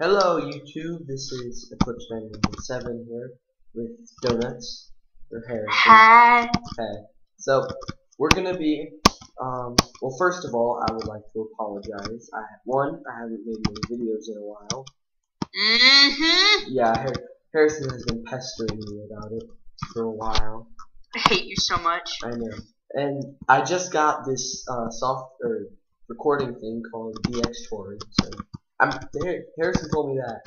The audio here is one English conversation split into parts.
Hello YouTube, this is Eclipse 997 here with Donutz, or Harrison. Hi. Okay, so we're gonna be, um, well first of all, I would like to apologize. I have, One, I haven't made any videos in a while. Mm-hmm. Yeah, Har Harrison has been pestering me about it for a while. I hate you so much. I know. And I just got this, uh, soft, or recording thing called Dxtory, so I'm, Harrison told me that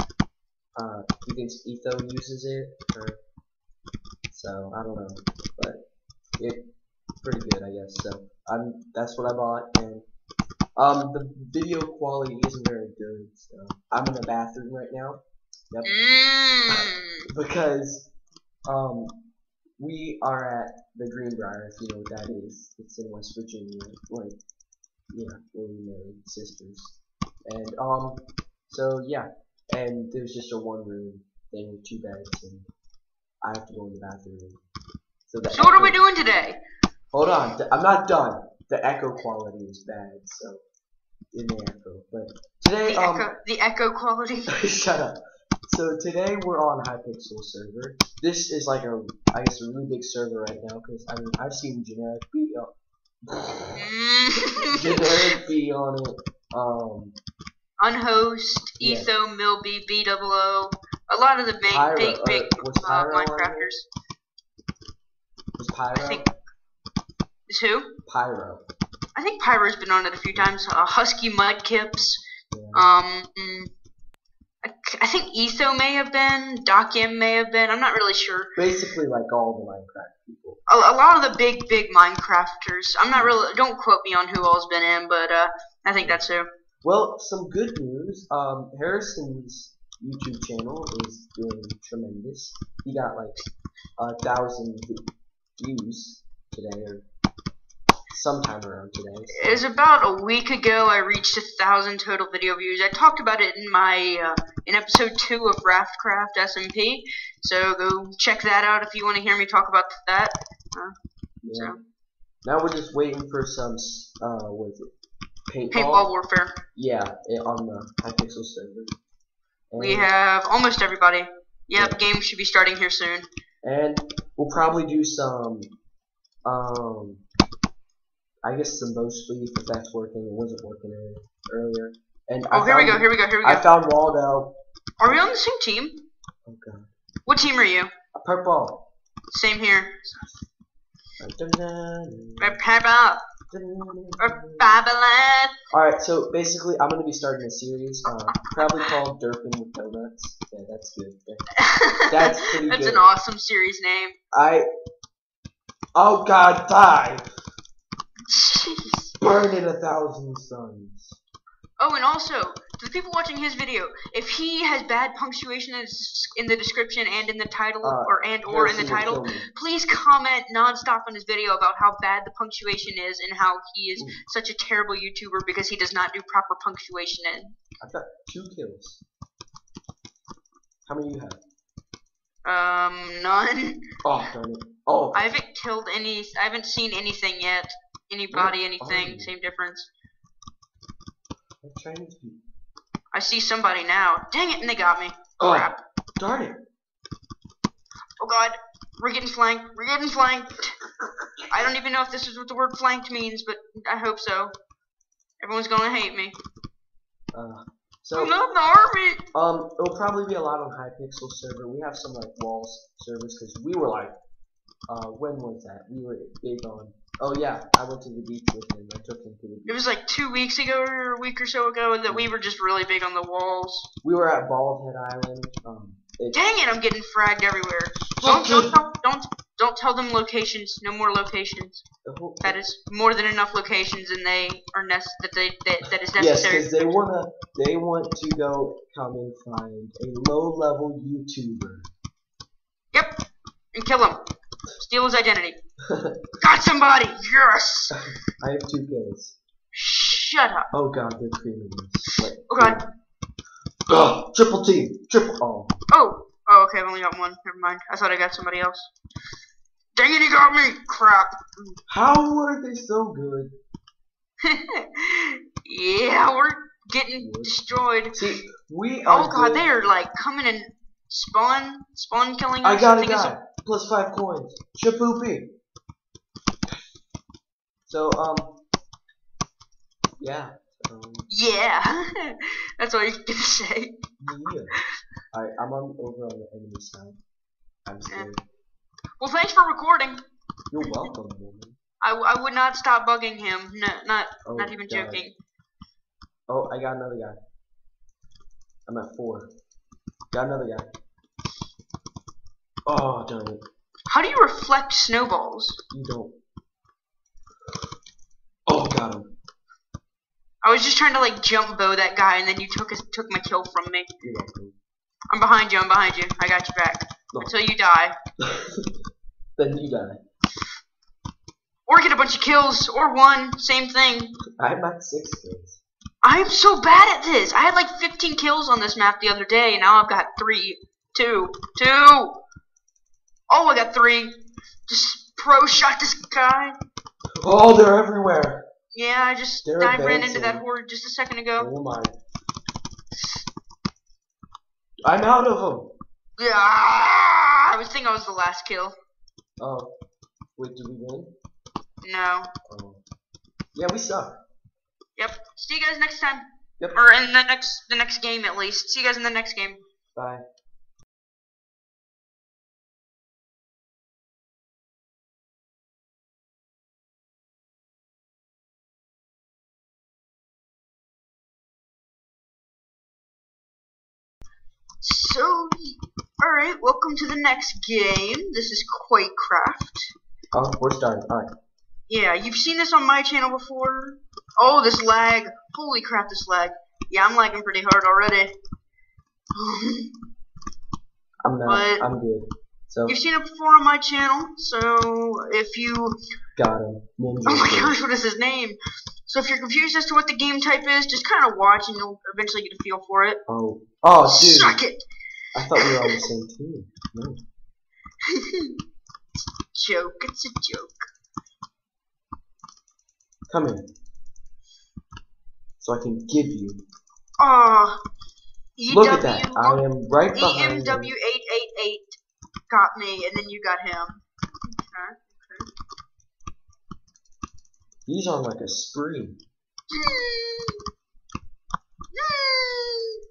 uh, he thinks Etho uses it, or, so I don't know, but it pretty good, I guess. So I'm that's what I bought, and um, the video quality isn't very good. So I'm in the bathroom right now Mmm. because um, we are at the Greenbrier, if you know what that is. It's in West Virginia, like yeah, where we married sisters. And um, so yeah, and there's just a one room thing with two beds, and I have to go in the bathroom. So the So what are we doing today? Hold on, I'm not done. The echo quality is bad, so it may echo. But today, The um, echo, the echo quality. shut up. So today we're on Hypixel server. This is like a, I guess, a really big server right now because I mean I've seen generic B, GenerikB on it. Um, Unhost, Yeah. Etho, Milby, BWO. A lot of the big, Pyro, big, uh, big uh, Minecrafters. was Pyro? I think. Is who? Pyro. I think Pyro's been on it a few times. Uh, Husky Mudkips. Yeah. Um. I, I think Etho may have been. Docim may have been. I'm not really sure. Basically, like all the Minecraft people. a, a lot of the big, big Minecrafters. I'm not really. Don't quote me on who all's been in, but uh, I think that's who. Well, some good news. Um, Harrison's YouTube channel is doing tremendous. He got like a thousand views today, or sometime around today. so- It was about a week ago. I reached a thousand total video views. I talked about it in my uh, in episode two of Raftcraft SMP. So go check that out if you want to hear me talk about that. Yeah. So Now we're just waiting for some, uh, what is it? Paintball. paintball warfare. Yeah, it, on the Hypixel server. And, We have almost everybody. Yep, game should be starting here soon. and we'll probably do some, um, I guess some mostly if that's working. It wasn't working earlier. And Oh, I here we go. Here we go. Here we go. I found Waldo. Are we on the same team? Oh god. What team are you? A purple. Same here. Alright, Peppa. Babylon. Alright, so basically, I'm gonna be starting a series, uh, probably called Derpin with Donutz. Yeah, that's good. That's pretty That's good. That's an awesome series name. I. Oh God, die! Jeez. Burn in a thousand suns. Oh, and also, to the people watching his video, if he has bad punctuation in, the description and in the title, Uh, or and or in the title, please comment nonstop on his video about how bad the punctuation is and how he is Ooh. such a terrible YouTuber because he does not do proper punctuation in. I've got two kills. How many do you have? Um, none. Oh darn it! Oh, I haven't killed any. I haven't seen anything yet. Anybody, anything, same difference. Chinese people. I see somebody now. Dang it, and they got me. Oh, Crap. darn it! Oh god, we're getting flanked. We're getting flanked. I don't even know if this is what the word flanked means, but I hope so. Everyone's gonna hate me. Uh, I so love the army. um, it'll probably be a lot on Hypixel server. We have some like walls servers because we were like, uh, when was that? We were big on. Oh yeah, I went to the beach with him. I took him to the beach. It was like two weeks ago or a week or so ago that we were just really big on the walls. We were at Bald Head Island. Um, it, Dang it, I'm getting fragged everywhere. Don't don't tell, don't don't tell them locations. No more locations. the whole, That is more than enough locations, and they are nec- that they that, that is Yes, necessary. because they wanna they want to go come and find a low level YouTuber. Yep, and kill him. Steal his identity. Got somebody. Yes. I have two kills. Shut up. Oh god, they're creaming. Wait, Oh god. Ugh, triple team, triple. Oh, Oh. Oh, okay. I've only got one. Never mind. I thought I got somebody else. Dang it, he got me. Crap. how are they so good? yeah, we're getting destroyed. See, we oh, are Oh god, good. they are like coming and spawn, spawn killing I got a guy. Plus five coins. Shaboopy. So, um, yeah. Um, Yeah, that's what you're gonna say. yeah. Alright, I'm on over on the enemy side. I'm scared. Well, thanks for recording. You're welcome, woman. I, I would not stop bugging him. No, not Oh, not even God. joking. Oh, I got another guy. I'm at four. Got another guy. Oh, darn it. How do you reflect snowballs? You don't. Got him. I was just trying to like jump bow that guy, and then you took his, took my kill from me. I'm behind you. I'm behind you. I got you back No. until you die, then you die. or get a bunch of kills, or one. Same thing. I'm at six kills. I'm so bad at this. I had like 15 kills on this map the other day, and now I've got three, two, two. Oh, I got three. Just pro shot this guy. Oh, they're everywhere. Yeah, I just They're I ran into that horde just a second ago. Oh my. I'm out of them. Yeah, I was thinking I was the last kill. Oh. Wait, did we win? No. Oh. Yeah, we suck. Yep. See you guys next time. Yep. Or in the next the next game at least. See you guys in the next game. Bye. So, alright, welcome to the next game. This is Quakecraft. Oh, we're starting. Alright. Yeah, you've seen this on my channel before. Oh, this lag. Holy crap, this lag. Yeah, I'm lagging pretty hard already. I'm not. What? I'm good. So, you've seen it before on my channel, so if you... got him. Ninja. Oh my gosh, what is his name? So if you're confused as to what the game type is, just kind of watch and you'll eventually get a feel for it. Oh. Oh, dude. Suck it! I thought we were on the same team. No. joke, it's a joke. Come here. So I can give you. Aw. EW, Look at that. I am right behind you. EMW888 got me, and then you got him. Okay. He's on like a spree.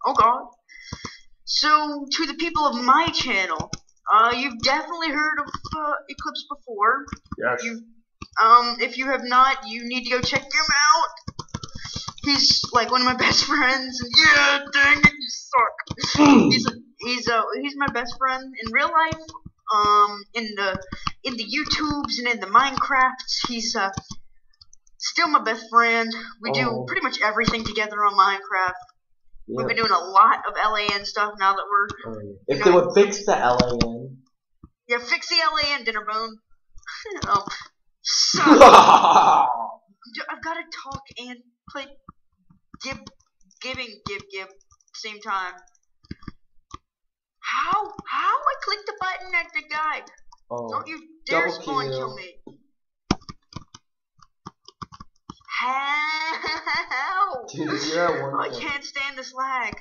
Oh god. So, to the people of my channel, uh, you've definitely heard of uh, Eclipse before. Yes. You, um, if you have not, you need to go check him out. He's like one of my best friends. And yeah, dang it, you suck. he's he's uh he's my best friend in real life. Um, in the in the YouTubes and in the Minecrafts, he's uh still my best friend. We do Oh. pretty much everything together on Minecraft. We've been doing a lot of LAN stuff now that we're Oh, yeah. If they would fix the LAN. yeah fix the LAN Dinnerbone. oh, so oh, I've got to talk and play give giving give give same time. How how I clicked the button at the guy? Oh. Don't you dare spawn kill. kill me. How? Dude, you're at one I point. can't stand this lag.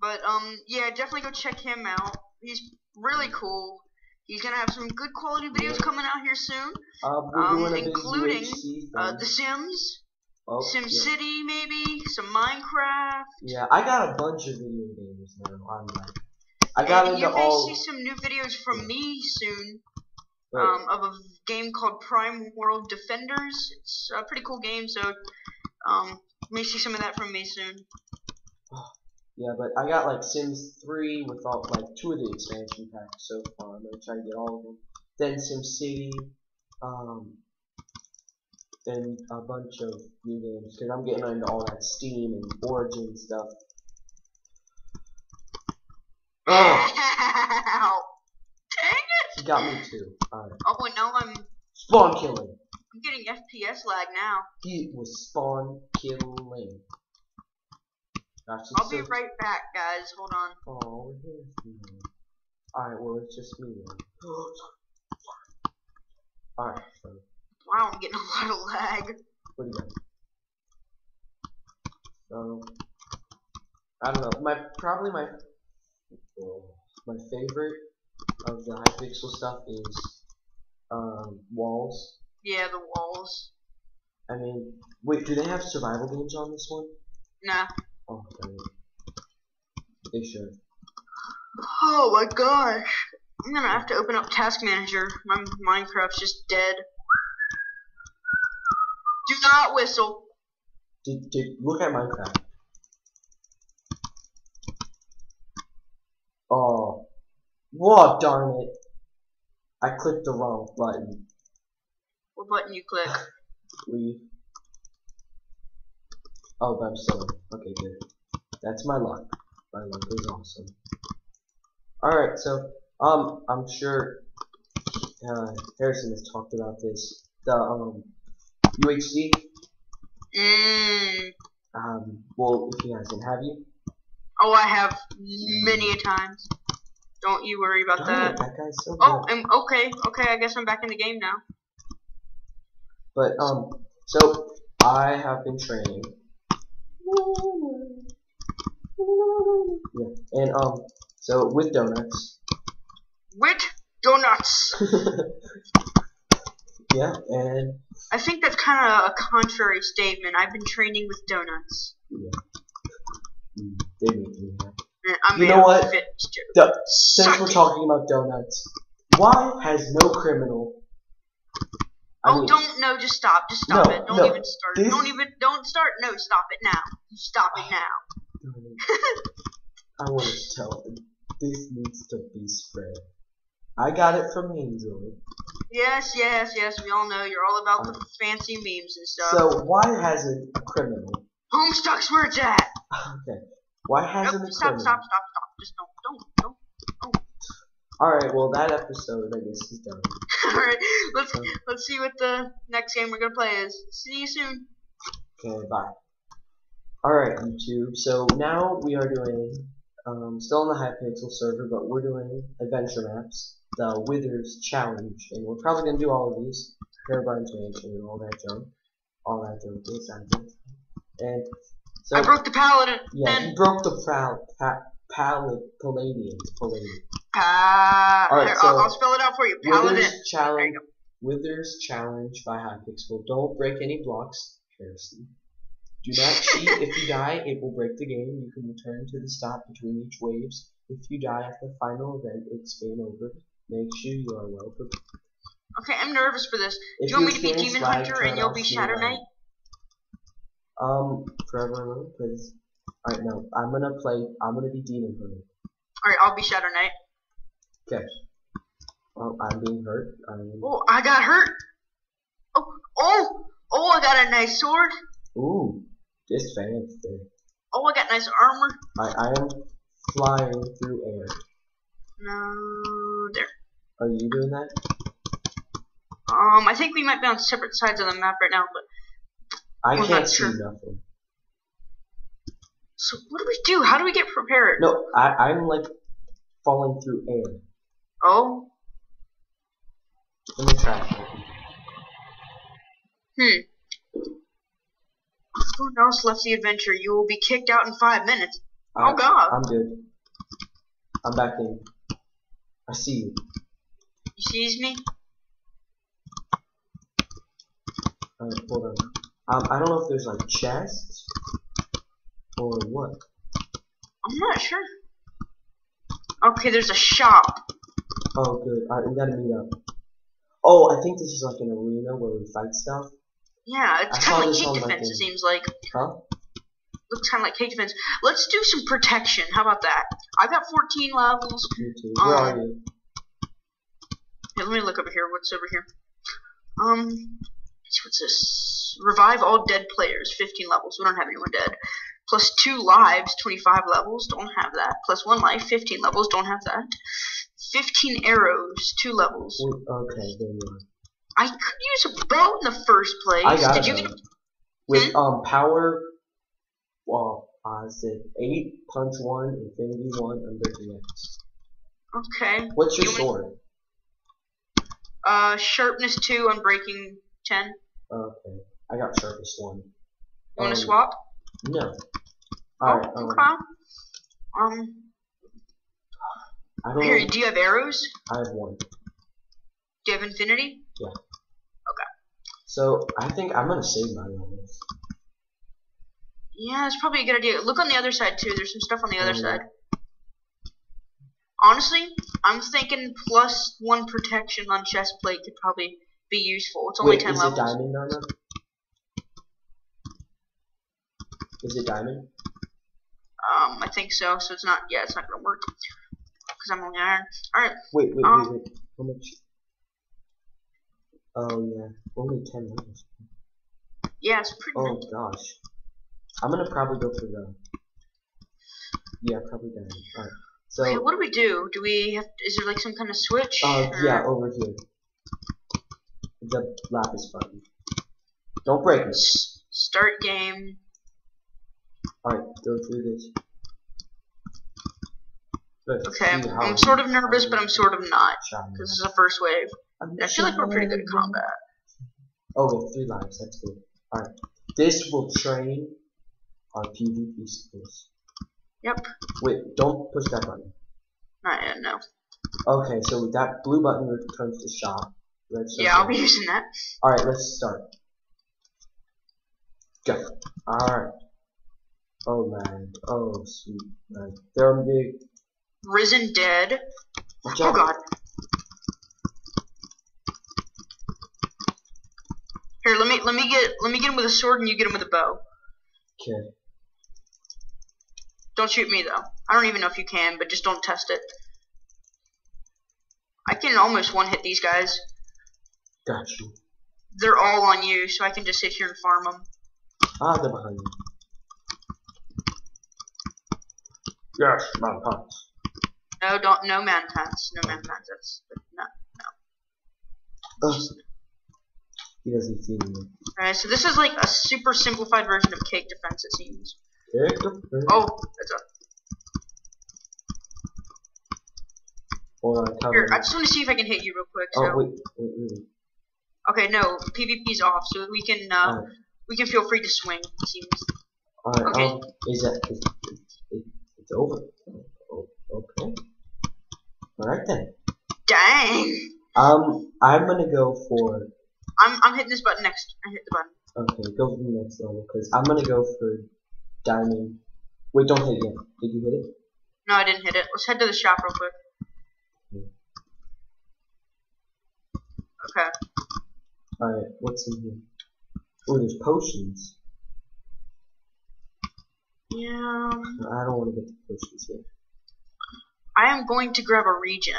But um yeah, definitely go check him out. He's really cool. He's gonna have some good quality videos Yeah. coming out here soon. Um, um, doing a big including, Uh. The Sims, oh, Sim yeah. City maybe, some Minecraft. Yeah, I got a bunch of video games now. I'm like, I got and into you may all. see some new videos from me soon. Um, of a game called Prime World Defenders. It's a pretty cool game, so um, you may see some of that from me soon. Yeah, but I got like Sims 3 with all like two of the expansion packs so far. I'm gonna try to get all of them. Then Sim City, um, and a bunch of new games because I'm getting into all that Steam and Origin stuff. Oh, Ow! Dang it! he got me too. Alright. Oh, wait, now I'm Spawn killing. I'm getting FPS lag now. He was spawn killing. That's I'll be right back, guys. Hold on. Oh, here's me. Alright, well, it's just me then. Alright, so, Wow, I'm getting a lot of lag. what do you got? Um, I don't know. My probably my my favorite of the Hypixel stuff is um, walls. Yeah, the walls. I mean, wait, do they have survival games on this one? Nah. Oh, okay. They should. Oh my gosh. I'm gonna have to open up Task Manager. My Minecraft's just dead. Do not whistle. Did, did look at Minecraft. Oh, what darn it! I clicked the wrong button. What button you click? Leave. Oh, but I'm still. Okay, good. That's my luck. My luck is awesome. Alright, so, um, I'm sure, uh, Harrison has talked about this. The, um, UHC, Mmm. um, well, if he hasn't, have you? Oh, I have many a times. Don't you worry about that. that so Oh, okay, okay. I guess I'm back in the game now. But, um, so, I have been training. Yeah, and, um, so, with donuts. With donuts. yeah, and, I think that's kind of a contrary statement. I've been training with donuts. mm, they make me happy. And I'm You know what? Do- since we're talking about donuts, why has no criminal? I Oh, mean, don't no, just stop, just stop No, it. Don't no, even start. this- Don't even don't start. No, stop it now. Stop it now. I want to tell them this needs to be spread. I got it from Android. Yes, yes, yes. We all know you're all about the um, fancy memes and stuff. So why hasn't a criminal? Homestuck's where it's at. Okay, why hasn't Nope, a stop, stop, stop, stop. Just don't, don't, don't. All right, well that episode I guess is done. all right, let's let's see what the next game we're gonna play is. See you soon. Okay, bye. Alright, YouTube. So now we are doing, um, still on the Hypixel server, but we're doing adventure maps, the Withers Challenge, and we're probably gonna do all of these, Herobrine's Mansion and all that junk, all that junk, this and that. And so, I broke the paladin. Uh, yeah, Then you broke the proud, pa palad, palladium, palladium. pa- All right, here, so- I'll, I'll spell it out for you. Paladin. Withers Challenge, you Withers Challenge by Hypixel. Don't break any blocks, Harrison. Do not cheat. if you die, it will break the game. You can return to the stop between each waves. If you die at the final event, it's game over. Make sure you are well prepared. Okay, I'm nervous for this. If Do you want me to be Demon Hunter and you'll be Shadow. Knight? Um, forever alone, please. Alright, no. I'm gonna play. I'm gonna be Demon Hunter. Alright, I'll be Shadow Knight. Okay. Well, I'm being hurt. I'm, Oh, I got hurt. Oh, oh, oh, I got a nice sword. ooh, this fancy. Oh, I got nice armor. I, I am flying through air. No, there. Are you doing that? Um, I think we might be on separate sides of the map right now, but I Well, can't see sure. nothing. so what do we do? How do we get prepared? No, I, I'm like falling through air. Oh, Let me try. hmm. Who else left the adventure? You will be kicked out in five minutes. I, Oh God! I'm good. I'm back in. I see you. You sees me? Alright, hold on. Um, I don't know if there's like chests or what. I'm not sure. Okay, there's a shop. Oh, good. Alright, we gotta meet up. Oh, I think this is like an arena where we fight stuff. Yeah, it's kind of like cake on, like, defense. It seems like Huh? looks kind of like cake defense. Let's do some protection. How about that? I've got 14 levels. Me too. Where Um, are you? Here, let me look over here. What's over here? Um, what's this? Revive all dead players. 15 levels. We don't have anyone dead. Plus two lives. 25 levels. Don't have that. Plus one life. 15 levels. Don't have that. 15 arrows. Two levels. Okay, there you are. I could use a bow in the first place. I got Did you get a With um power, well, I said eight, punch one, infinity one, under the X. Okay. What's your You want- sword? Uh, sharpness 2, unbreaking 10. Okay, I got sharpest one. want Um, to swap? No. Alright, oh, um, okay. Um, I don't here, know. do you have arrows? I have one. Do you have infinity? Yeah. Okay. So I think I'm gonna save my this. Yeah, it's probably a good idea. Look on the other side too. There's some stuff on the other Oh, yeah. side. Honestly, I'm thinking plus one protection on chest plate could probably be useful. It's only Wait, ten is levels. it diamond armor? Is it diamond? Um, I think so. So it's not. Yeah, it's not gonna work because I'm only iron. All right. Wait, wait, Um, wait, wait. How much? Oh yeah, only ten levels. Yeah, it's pretty. Oh gosh, I'm gonna probably go for the. Yeah, probably diamond. Alright. So, Okay, what do we do? Do we have? Is there like some kind of switch? uh, or- yeah, over here. The lapis button. Don't break it. Start game. Alright, go through this. Okay, I'm sort of nervous, but I'm sort of not because this is the first wave. I'm feel like we're pretty good at combat. Oh, three lives. That's good. Alright. This will train our PvP skills. Yep. Wait, don't push that button. Not yet. No. Okay, so that blue button returns to shop. Yeah, I'll be using that. Alright, let's start. Go. Alright. Oh man. Oh sweet man. They're big. Risen dead. Watch Oh out. god. Here, let me let me get let me get him with a sword and you get him with a bow. Okay. Don't shoot me though. I don't even know if you can, but just don't test it. I can almost one hit these guys. Got you. They're all on you, so I can just sit here and farm them. Ah, they're behind you. Yes, my punch. No, don't no man pants. No man pants. That's no. Ugh. He doesn't see me. Alright, so this is like a super simplified version of cake defense, it seems. Oh. Oh, that's a Hold on, here. I just want to see if I can hit you real quick. So Oh wait, wait, wait. Okay, no, PvP's off, so we can uh, Alright, we can feel free to swing. It seems. alright. okay. Um, is that is, is, it's over? Oh, okay. Alright then. Dang. Um, I'm gonna go for. I'm I'm hitting this button next. I hit the button. Okay, go for the next level because I'm gonna go for diamond. Wait, don't hit it yet. Did you hit it? No, I didn't hit it. Let's head to the shop real quick. Okay. Alright, what's in here? Oh, there's potions. Yeah. I don't want to get the potions here. I am going to grab a regen.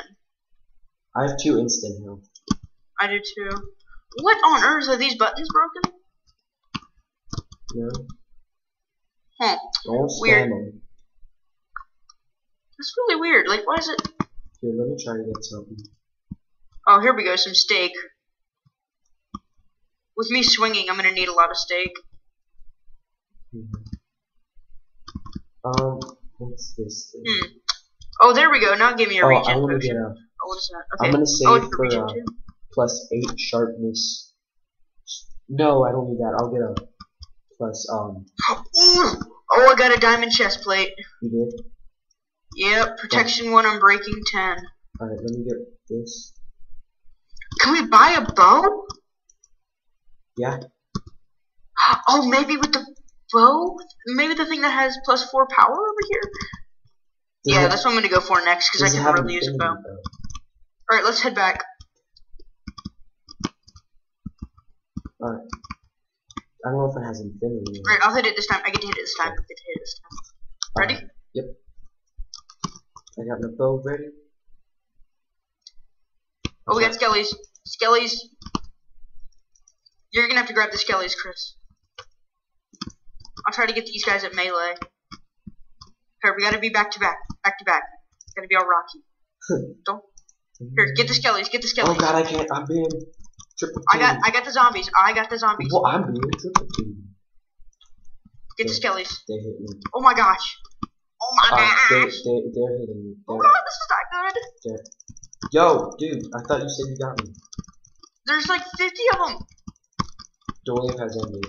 I have two instant health. I do too. What on earth are these buttons broken? No, Huh. don't Weird. them. That's really weird. Like, why is it? Here, let me try to get something. Oh, here we go. Some steak. With me swinging, I'm gonna need a lot of steak. Mhm. Um, what's this thing? Hmm. Oh, there we go. Now give me a Oh, regen I want to potion. get a Oh, what is that? Okay. I'm gonna oh, save a for uh, plus eight sharpness. No, I don't need that. I'll get a plus. Um, Ooh. Oh, I got a diamond chest plate. you did. Yep. Protection one. I'm breaking ten. All right, let me get this. Can we buy a bow? Yeah. Oh, maybe with the bow? Maybe the thing that has plus four power over here? Does yeah, it- that's what I'm gonna go for next because I can really use a bow. Alright, let's head back. Alright. I don't know if it has infinity. Alright, I'll hit it this time. I get to hit it this time. I get to hit it this time. Ready? Alright, Yep. I got my bow ready. Oh, we got skellies. Skellies. You're gonna have to grab the skellies, Chris. I'll try to get these guys at melee. Here, we gotta be back to back. Back to back. Gotta be all rocky. Don't. Here, get the skellies. Get the skellies. Oh god, I can't. I'm being triple I got. I got the zombies. I got the zombies. Well, I'm being triple. Get the skellies. They hit me. Oh my gosh. Oh my Uh, they, gosh. they, they're hitting me. Oh They're, god, this is not good. Yo, dude, I thought you said you got me. There's like 50 of them. The has ended.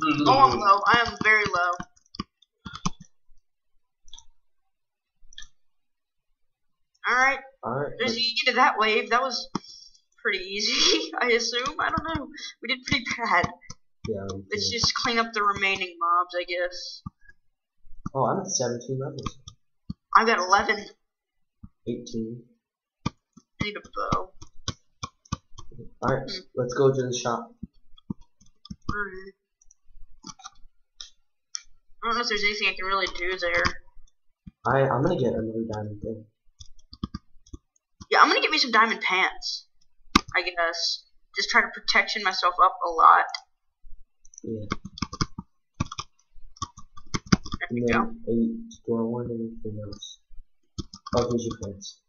Mm -hmm. Oh, I'm low. I am very low. Alright. Alright. There's the end of that wave. That was pretty easy, I assume. I don't know. We did pretty bad. Yeah. Let's just clean up the remaining mobs, I guess. Oh, I'm at 17 levels. I've got 11. 18. I need a bow. Alright, Hmm. let's go to the shop. Alright. I don't know if there's anything I can really do there. I, I'm gonna get another diamond thing. Yeah, I'm gonna get me some diamond pants. I guess. Just try to protection myself up a lot. Yeah. There And we go. eight. Do I want anything else? Oh, here's your pants.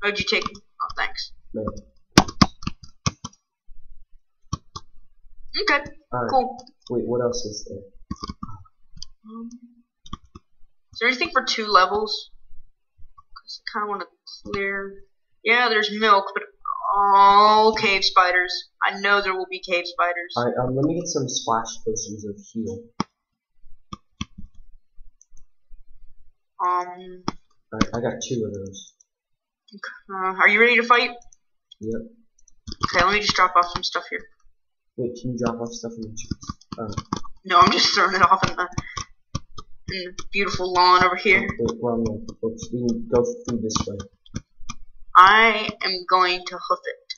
What'd you take? Oh, thanks. Man. Okay, Alright. cool. Wait, what else is there? Um, is there anything for two levels? 'Cause I kind of want to clear. Yeah, there's milk, but all cave spiders. I know there will be cave spiders. Alright, um, let me get some splash potions of heal. Um, Alright, I got two of those. uh, are you ready to fight? Yep. Okay, let me just drop off some stuff here. Wait, can you drop off stuff in the chest? Uh, No, I'm just throwing it off in the, in the beautiful lawn over here. wait, wrong way. Oops, we can go through this way. I am going to hoof it.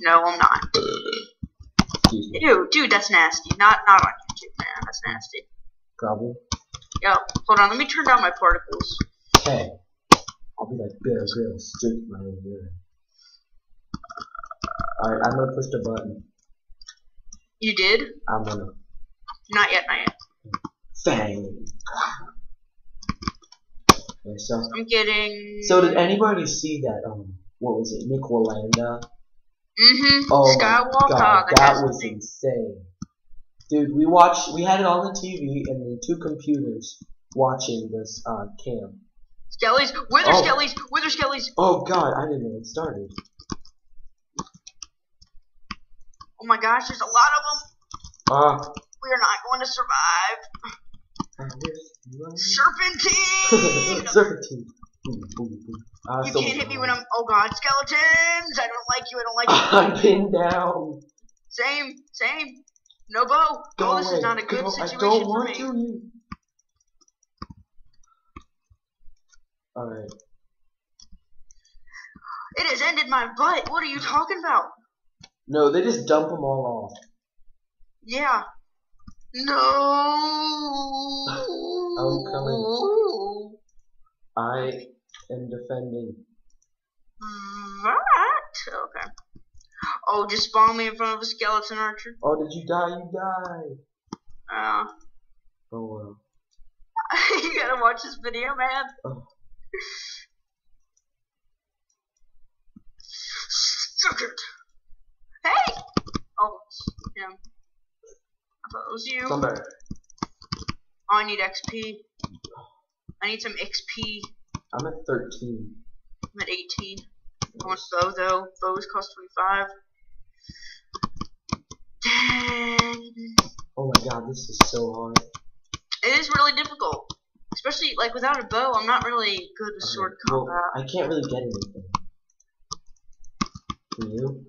No, I'm not. Excuse me. Ew, dude, that's nasty. Not not on YouTube, man. That's nasty. Gobble. Yo, hold on. Let me turn down my particles. Okay. I'll be like Bear Grylls, straight my own urine. Alright, I'm gonna push the button. You did? I'm gonna Not yet, not yet. Fang. Okay, so, I'm getting. so did anybody see that? Um, what was it? Nik Wallenda. Mm-hmm. Oh Skywalker. my god, that that was insane. Dude, we watched. We had it on the TV and the two computers watching this uh cam. Skellies. Wither Oh. skellies. Wither skellies. Oh god, I didn't know it started. Oh my gosh, there's a lot of them. Ah, We are not going to survive. uh, Serpentine. Serpentine. Boom, boom, boom. Ah, You so can't hit me when I'm. Oh god, skeletons! I don't like you. I don't like you. I'm pinned down. Same, same. No bow. Go oh, this away. is not a good Go- situation I don't for want me. to. All right. It has ended my butt. What are you talking about? No, they just dump them all off. Yeah. No. I'm coming. I am defending. That? Okay. Oh, just spawn me in front of a skeleton archer. Oh, did you die? You died. Uh, Oh well. you gotta watch this video, man. Oh. Suck it. Hey! Oh, it's him. Was you. Come back. Oh, I need XP. I need some XP. I'm at 13. I'm at 18. I want bow though. Bows cost 25. Dang. Oh my god, this is so hard. It is really difficult. Especially, like, without a bow, I'm not really good with sword Well, combat. I can't really get anything. Can you?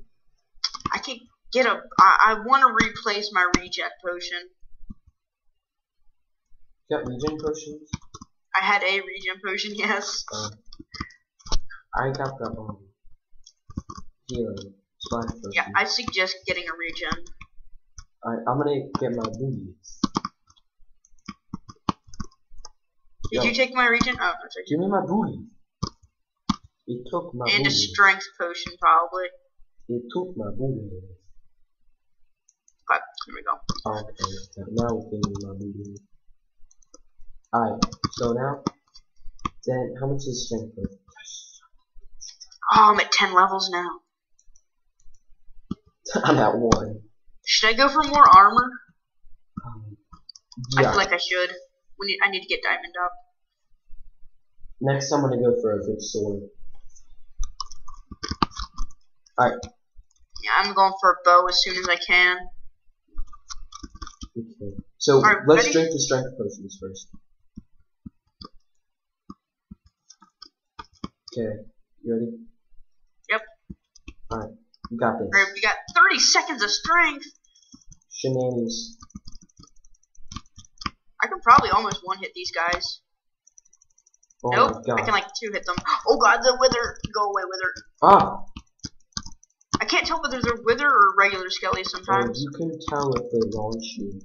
Get a. I, I want to replace my reject potion. You got regen potions? I had a regen potion, yes. Uh, I got the um healing potion. Yeah, I suggest getting a regen. Alright, I'm gonna get my booties. Did Yo. you take my regen? Oh, that's Give me my booties. It took my And a strength potion, probably. It took my booties. Okay, here we go. Okay, now we're getting my booties. Alright, so now, then how much is strength potion? Oh, I'm at 10 levels now. I'm at one. Should I go for more armor? Um, I feel like I should. We need, I need to get diamond up. Next, I'm gonna go for a good sword. Alright. Yeah, I'm going for a bow as soon as I can. Okay. So Alright, let's ready? drink the strength potions first. Okay, you ready? Yep. Alright, you got this. Alright, we got 30 seconds of strength. Shenanigans. I can probably almost one hit these guys. Oh nope. I can like two hit them. Oh god, the wither. Go away, wither. Ah! I can't tell whether they're wither or regular skelly Oh, sometimes. you can tell if they launch you.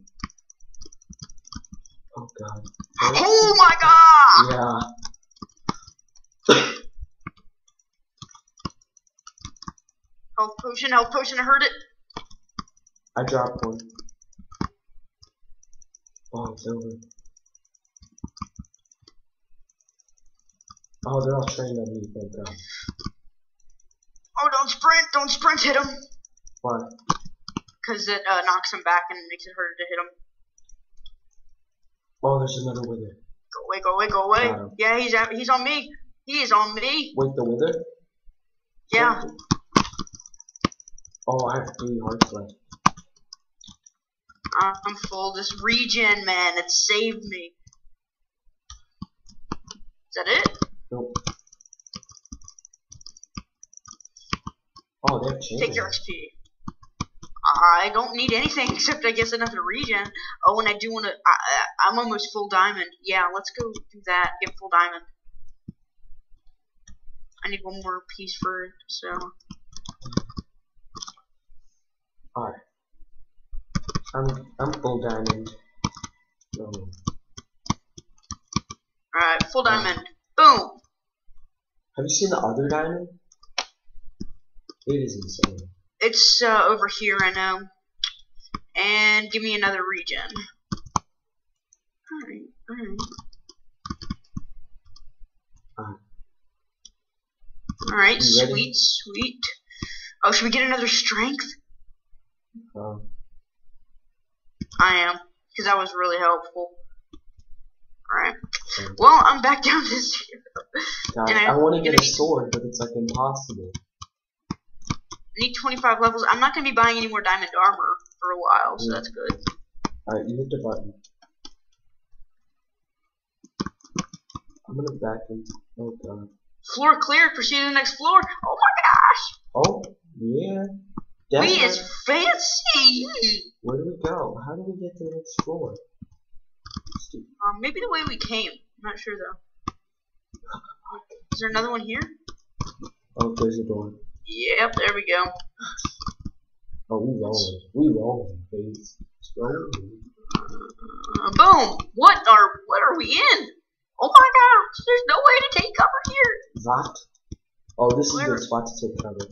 Oh god. Oh my god! Yeah. Health potion, health potion, I heard it. I dropped one. Oh, it's over. Oh, they're all trained on me, thank god. Oh, don't sprint, don't sprint, hit him. Why? Because it uh, knocks him back and makes it harder to hit him. Oh, there's another wither. Go away, go away, go away. Yeah, he's at, he's on me. He is on me. Wait, the wither? Yeah. Oh, I have three hearts left. I'm full. This regen, man, it saved me. Is that it? Nope. Oh, they have chains. Take your XP. I don't need anything except, I guess, another regen. Oh, and I do want to. I'm almost full diamond. Yeah, let's go do that. Get full diamond. I need one more piece for it, so. Alright. I'm I'm full diamond. No. Alright, full diamond. Boom! Have you seen the other diamond? It is insane. It's uh, over here, I know. And give me another regen. Alright, alright. Uh. Alright, You ready? sweet, sweet. Oh, should we get another strength? Um, I am, because that was really helpful. Alright. Well, I'm back down to zero. God, I- I, want to get a sword, but it's like impossible. Need 25 levels. I'm not going to be buying any more diamond armor for a while, so Yeah. that's good. Alright, you hit the button. I'm gonna back in. Oh god. Floor clear. Proceed to the next floor. Oh my gosh. Oh, yeah. We is fancy. Where do we go? How do we get to the next floor? Um, maybe the way we came. I'm not sure though. Is there another one here? Oh, there's a door. Yep, there we go. Oh, we rolling. We rolling, please. Rolling. Uh, boom. What are what are we in? Oh my gosh, there's no way to take cover here. That? Oh, this is the spot to take cover.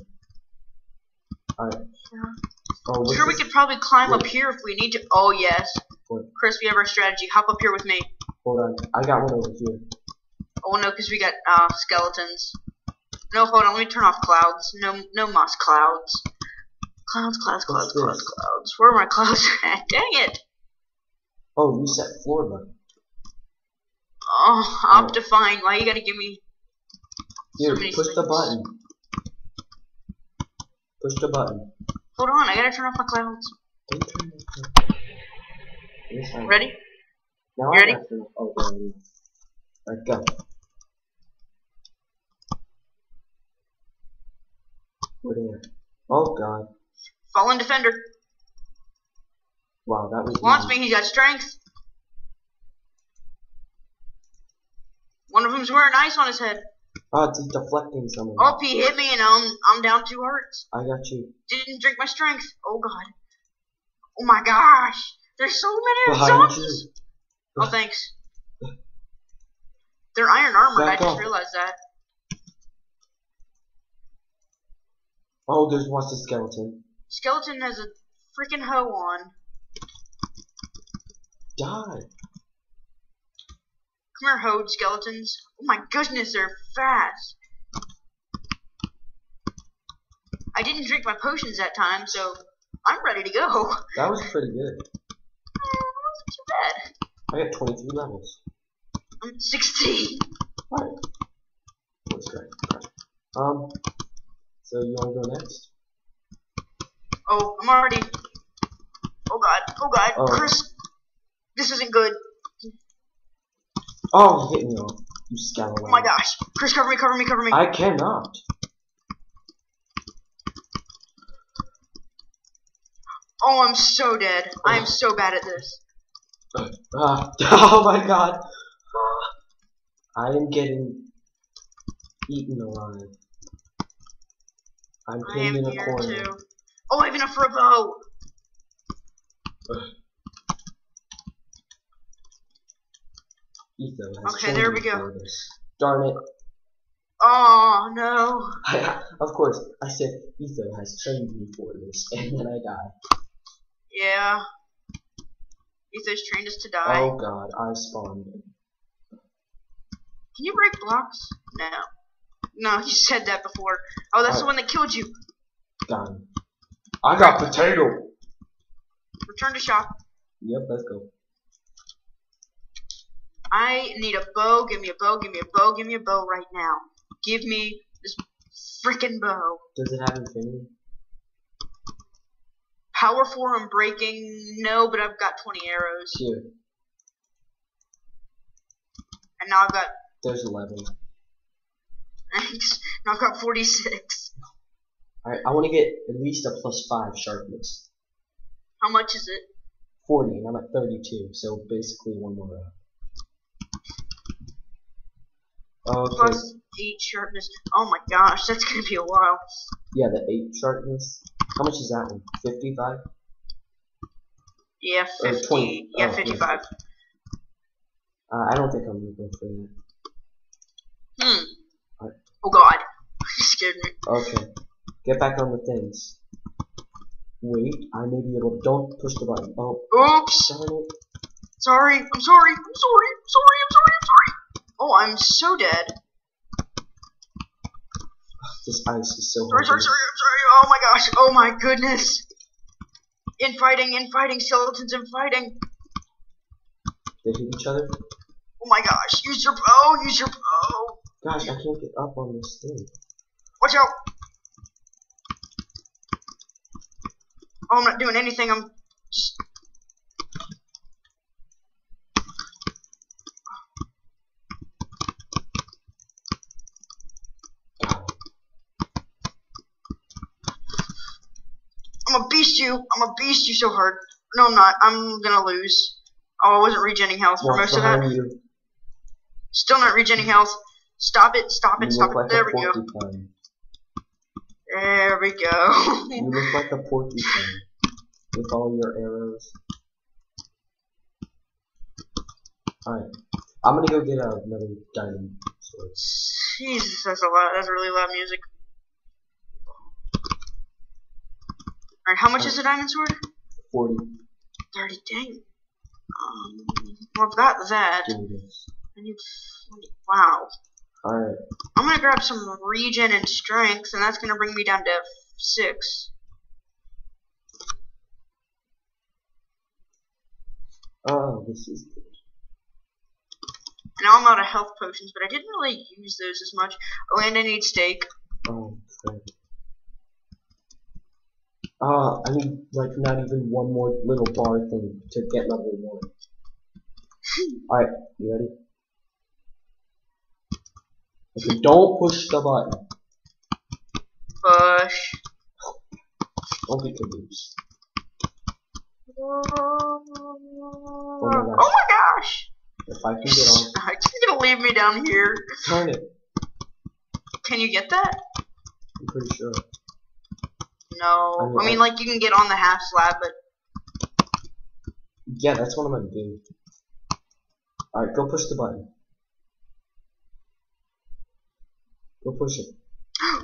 Alright. Yeah. Oh, I'm sure we could probably climb up here if we need to. Oh yes. What? Chris, we have our strategy. Hop up here with me. Hold on. I got one over here. Oh no, because we got uh, skeletons. No, hold on. Let me turn off clouds. No, no moss clouds. Clouds, clouds, clouds, clouds, clouds. Where are my clouds at? Dang it! Oh, reset floor button. Oh, Optifine. Oh. Why you gotta give me? Here, many push the button. Push the button. Hold on, I gotta turn off my clouds. Don't turn it off. Yes, I- Ready? Now You I ready? to. Oh, there it is. Alright, go. We're there. Oh god. Fallen defender. Wow, that was Wants me. He's got strength. One of them's wearing ice on his head. Oh, it's deflecting someone. Oh, he hit me, and I'm I'm down two hearts. I got you. Didn't drink my strength. Oh god. Oh my gosh. There's so many Behind zombies. you. Oh, thanks. They're iron armored. I just off. realized that. Oh, there's what's the skeleton. Skeleton has a freaking hoe on. Die. Come here, hoed skeletons. Oh my goodness, they're fast. I didn't drink my potions that time, so I'm ready to go. That was pretty good. Wasn't too bad. I got 23 levels. I'm 16. Alright. That's great. Um, so you wanna go next? Oh, I'm already. Oh god. Oh god. Oh. Chris, this isn't good. Oh, he hit me off. You scallywag. Oh my gosh. Chris, cover me, cover me, cover me. I cannot. Oh, I'm so dead. I am so bad at this. Ah, oh my god. I am getting eaten alive. I'm I pinned am in a corner. too. Oh, I have enough for a bow. Etho has Okay, there we go. this. Darn it. Oh no. of course, I said Etho has trained me for this, and then I die. Yeah. Etho's trained us to die. Oh god, I spawned. Can you break blocks? No. No, you said that before. Oh, that's the Oh. one that killed you. Done. I got potato! Return to shop. Yep, let's go. I need a bow. Give me a bow. Give me a bow. Give me a bow right now. Give me this freaking bow. Does it have infinity? Power four and breaking. No, but I've got 20 arrows, Here, and now I've got. there's 11. Thanks. Now I've got 46. Alright, I want to get at least a plus 5 sharpness. How much is it? 40, and I'm at 32, so basically one more up. Okay, Plus eight sharpness. Oh my gosh, that's gonna be a while. yeah, the 8 sharpness. How much is that one? 55? Yeah, Or 50. 20. Yeah, Oh, yeah. 55. Uh, I don't think I'm gonna go for that. Oh god. You scared me. Okay, get back on the things. Wait, I may be able to. Don't push the button. Oh, Oops. darn it. Sorry. I'm sorry. I'm sorry. I'm sorry. I'm sorry. I'm sorry. Oh, I'm so dead. This ice is so Sorry, hard. sorry, sorry. I'm sorry. Oh my gosh. Oh my goodness. Infighting, infighting, skeletons infighting. They hit each other? Oh my gosh. Use your bow. Use your bow. Gosh, I can't get up on this thing. Watch out. Oh, I'm not doing anything. I'm just. I'm gonna beast you. I'm gonna beast you so hard. No, I'm not. I'm gonna lose. Oh, I wasn't regening health for What's most of that. you? Still not regening health. Stop it. Stop You it. Stop it. like There we go. There we go. You look like a porcupine. With all your arrows. Alright. I'm gonna go get another diamond sword. Jesus, that's a lot. That's really loud music. Alright, how much is a diamond sword? 40. 30. Dang. Um, well, I've got that. Give me this. I need 40. Wow. Alright. I'm gonna grab some regen and strength, and that's gonna bring me down to six. Oh, this is good. And now I'm out of health potions, but I didn't really use those as much. Oh, and I need steak. Oh, crap. Ah, I need like not even one more little bar thing to get level one. Alright, you ready? Okay, don't push the button. Push. Don't be confused. Oh my gosh. Oh my gosh! If I can get on, I you're gonna leave me down here. turn it. Can you get that? I'm pretty sure. No. I mean, I mean, like you can get on the half slab, but Yeah, that's what I'm gonna do. Alright, go push the button. Go push it.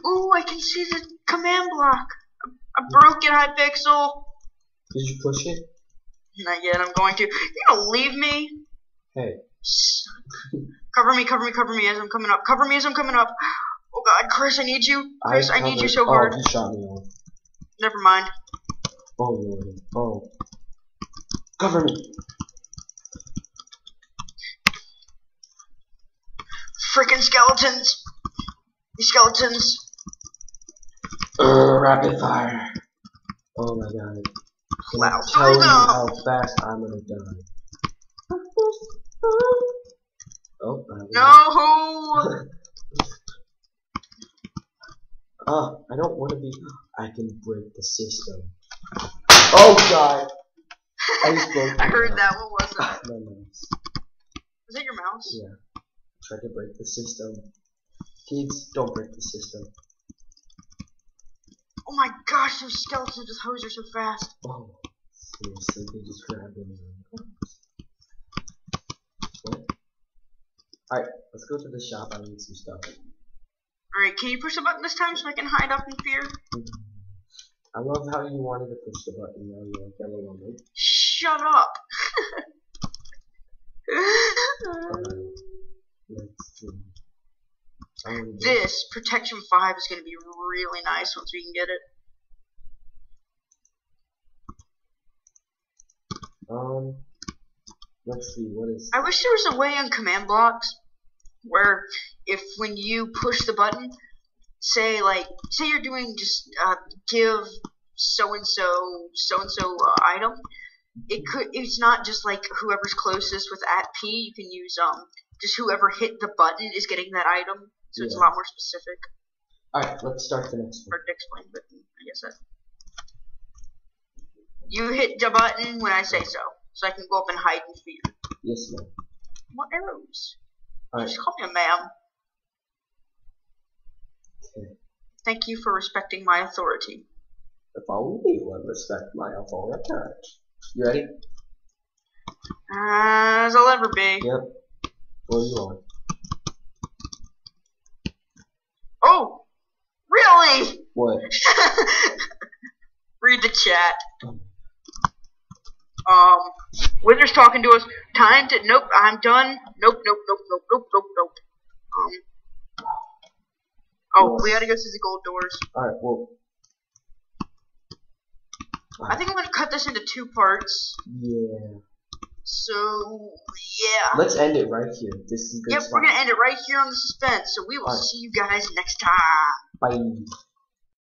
oh, I can see the command block. A, I broke it, Hypixel. Did you push it? Not yet. I'm going to. You're gonna leave me? Hey. Cover me, cover me, cover me as I'm coming up. Cover me as I'm coming up. Oh God, Chris, I need you. Chris, I, need you so hard. Oh, he shot me off. Never mind. Oh, Lord. Oh. oh. Cover me. Freaking skeletons. These skeletons. Uh, rapid fire. Oh my god. Can Wow. tell you them. how fast I'm gonna die? Oh, we- No! Ah, I don't want to be. I can break the system. Oh god! I just broke. I heard mouse. that. What was that? My mouse. Was that your mouse? Yeah. Try to break the system. Kids, don't break the system. Oh my gosh, those skeletons with hose are so fast. Oh, seriously, they just grabbed him. What? Alright, let's go to the shop. I need some stuff. Alright, can you push the button this time so I can hide up in fear? I love how you wanted to push the button. Now you're like, yellow. Shut up! Um, let's see. I wanna do- this, Protection 5, is going to be really nice once we can get it. Um, let's see. What is? I wish there was a way on command blocks where if when you push the button, say like say you're doing just uh, give so and so so and so item, it could it's not just like whoever's closest with at P. You can use um just whoever hit the button is getting that item, so it's a lot more specific. Alright, let's start the next one. To explain, but I guess that. You hit the button when I say so, so I can go up and hide in fear. Yes, ma'am. What arrows? Just call me a ma'am. okay. Thank you for respecting my authority. If only you would respect my authority. You ready? As I'll ever be. Yep. Are you on? Oh! Really? What? Read the chat. Um, Wither's talking to us. Time to. Nope, I'm done. Nope, nope, nope, nope, nope, nope, nope. Um. Oh, we gotta go through the gold doors. Alright, well. I think I'm gonna cut this into two parts. Yeah. So, yeah. Let's end it right here. This is good Yep, spot. we're gonna end it right here on the suspense. So we will Alright. see you guys next time. Bye.